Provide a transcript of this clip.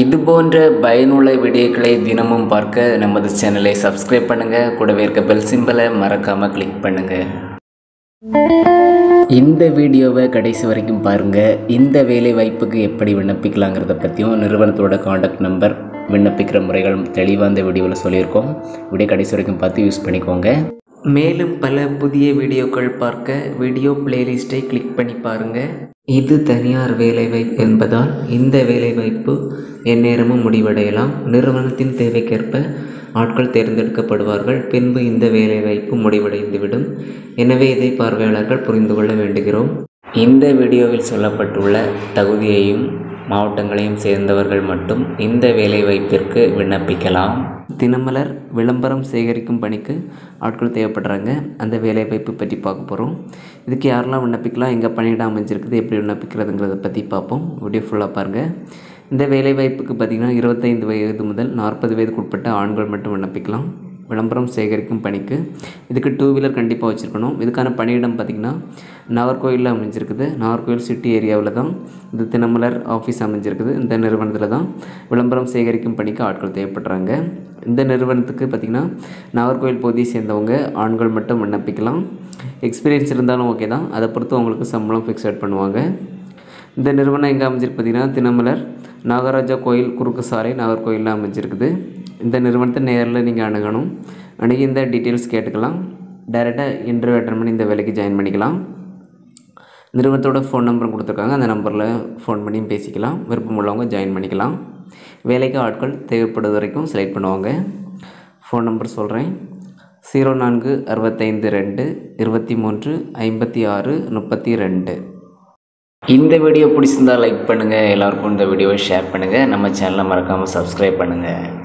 இது போன்ற பயனுள்ள வீடியோக்களை தினமும் பார்க்க நமது சேனலை சப்ஸ்கிரைப் பண்ணுங்கள் கூடவே இருக்க பெல் சிம்பலை மறக்காமல் கிளிக் பண்ணுங்கள் இந்த வீடியோவை கடைசி வரைக்கும் பாருங்கள் இந்த வேலை வாய்ப்புக்கு எப்படி விண்ணப்பிக்கலாங்கிறத பற்றியும் நிறுவனத்தோட காண்டாக்ட் நம்பர் விண்ணப்பிக்கிற முறைகள் தெளிவாக இந்த வீடியோவில் சொல்லியிருக்கோம். வீடியோ கடைசி வரைக்கும் பார்த்து யூஸ் பண்ணிக்கோங்க. மேலும் பல புதிய வீடியோக்கள் பார்க்க வீடியோ பிளேலிஸ்ட்டை கிளிக் பண்ணி பாருங்கள் இது தனியார் வேலைவாய்ப்பு என்பதால் இந்த வேலைவாய்ப்பு எந்நேரமும் முடிவடையலாம். நிறுவனத்தின் தேவைக்கேற்ப ஆட்கள் தேர்ந்தெடுக்கப்படுவார்கள். பின்பு இந்த வேலைவாய்ப்பு முடிவடைந்துவிடும். எனவே இதை பார்வையாளர்கள் புரிந்து கொள்ள வேண்டுகிறோம். இந்த வீடியோவில் சொல்லப்பட்டுள்ள தகுதியையும் மாவட்டங்களையும் சேர்ந்தவர்கள் மட்டும் இந்த வேலைவாய்ப்பிற்கு விண்ணப்பிக்கலாம். தினமலர் விளம்பரம் சேகரிக்கும் பணிக்கு ஆட்கள் தேவைப்படுறாங்க. அந்த வேலைவாய்ப்பு பற்றி பார்க்க போகிறோம் இதுக்கு யாரெல்லாம் விண்ணப்பிக்கலாம் எங்கே பணியிடம் அமைஞ்சிருக்குது எப்படி விண்ணப்பிக்கிறதுங்கிறத பற்றி பார்ப்போம். வீடியோ ஃபுல்லாக பாருங்கள் இந்த வேலைவாய்ப்புக்கு பார்த்திங்கன்னா இருபத்தைந்து வயது முதல் நாற்பது வயதுக்கு உட்பட்ட ஆண்கள் மட்டும் விண்ணப்பிக்கலாம். விளம்பரம் சேகரிக்கும் பணிக்கு இதுக்கு டூ வீலர் கண்டிப்பாக வச்சுருக்கணும். இதுக்கான பணியிடம் பார்த்திங்கன்னா நாகர்கோயிலில் அமைஞ்சிருக்குது. நாகர்கோயில் சிட்டி ஏரியாவில் தான் இந்த தினமலர் ஆஃபீஸ் அமைஞ்சிருக்குது. இந்த நிறுவனத்தில் தான் விளம்பரம் சேகரிக்கும் பணிக்கு ஆட்கள் தேவைப்படுறாங்க. இந்த நிறுவனத்துக்கு பார்த்திங்கன்னா நாகர்கோயில் பகுதியை சேர்ந்தவங்க ஆண்கள் மட்டும் விண்ணப்பிக்கலாம். எக்ஸ்பீரியன்ஸ் இருந்தாலும் ஓகே தான். அதை பொறுத்து அவங்களுக்கு சம்பளம் ஃபிக்ஸட் பண்ணுவாங்க. இந்த நிறுவனம் எங்கே அமைஞ்சிருக்கு பார்த்திங்கன்னா தினமலர் நாகராஜா கோயில் குறுக்கு சாலை நாகர்கோயிலில் அமைஞ்சிருக்குது. இந்த நிறுவனத்தை நேரில் நீங்கள் அணுகணும். அணுகி இந்த டீட்டெயில்ஸ் கேட்டுக்கலாம். டைரெக்டாக இன்டர்வியூ அட்டன் பண்ணி இந்த வேலைக்கு ஜாயின் பண்ணிக்கலாம். நிறுவனத்தோட ஃபோன் நம்பரும் கொடுத்துருக்காங்க. அந்த நம்பரில் ஃபோன் பண்ணியும் பேசிக்கலாம். விருப்பம் உள்ளவங்க ஜாயின் பண்ணிக்கலாம். வேலைக்கு ஆட்கள் தேவைப்படுவது வரைக்கும் செலக்ட் பண்ணுவாங்க. ஃபோன் நம்பர் சொல்கிறேன் ஜீரோ நான்கு அறுபத்தைந்து ரெண்டு இருபத்தி மூன்று ஐம்பத்தி ஆறு முப்பத்தி ரெண்டு. இந்த வீடியோ பிடிச்சிருந்தால் லைக் பண்ணுங்கள் எல்லாருக்கும் இந்த வீடியோவை ஷேர் பண்ணுங்கள் நம்ம சேனலை மறக்காமல் சப்ஸ்கிரைப் பண்ணுங்கள்